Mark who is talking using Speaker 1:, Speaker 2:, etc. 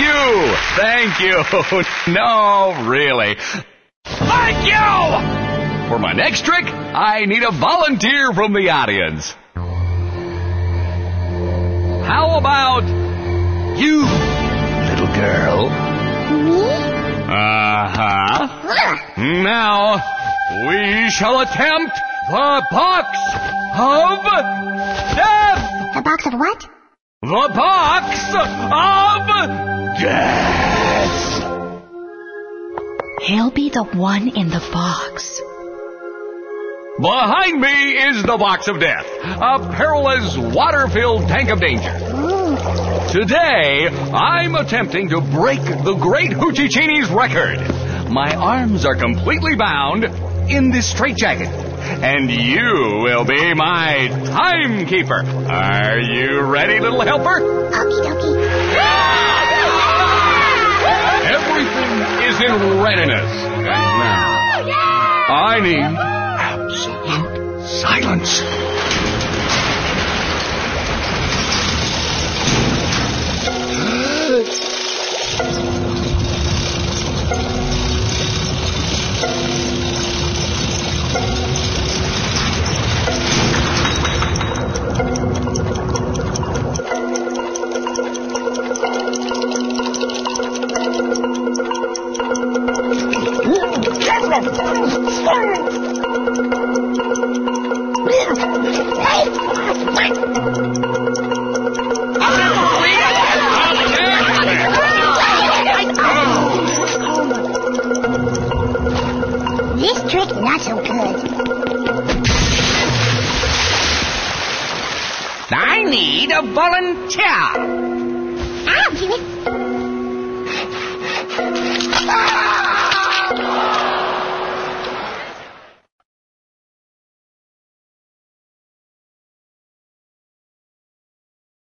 Speaker 1: you. Thank you. No, really. Thank you! For my next trick, I need a volunteer from the audience. How about you, little girl?
Speaker 2: Me?
Speaker 1: Uh-huh. Now, we shall attempt the box of death!
Speaker 2: The box of what?
Speaker 1: The box of death!
Speaker 3: He'll be the one in the box.
Speaker 1: Behind me is the box of death, a perilous water-filled tank of danger. Today, I'm attempting to break the great Hoochie record. My arms are completely bound in this straitjacket. And you will be my timekeeper. Are you ready, little helper?
Speaker 2: Okie dokie.
Speaker 1: Is in readiness. And now, I need absolute silence.
Speaker 2: This trick not so good.
Speaker 1: I need a volunteer.
Speaker 2: I'll do it.